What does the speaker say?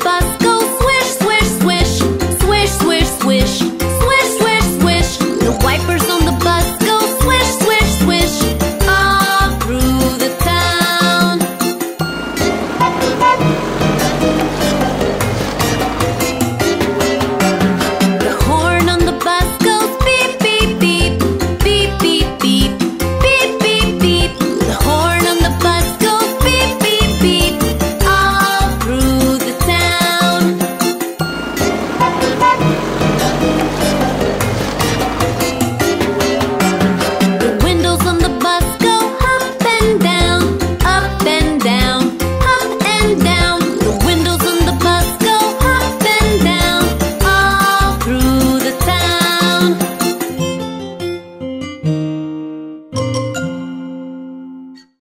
bus. on.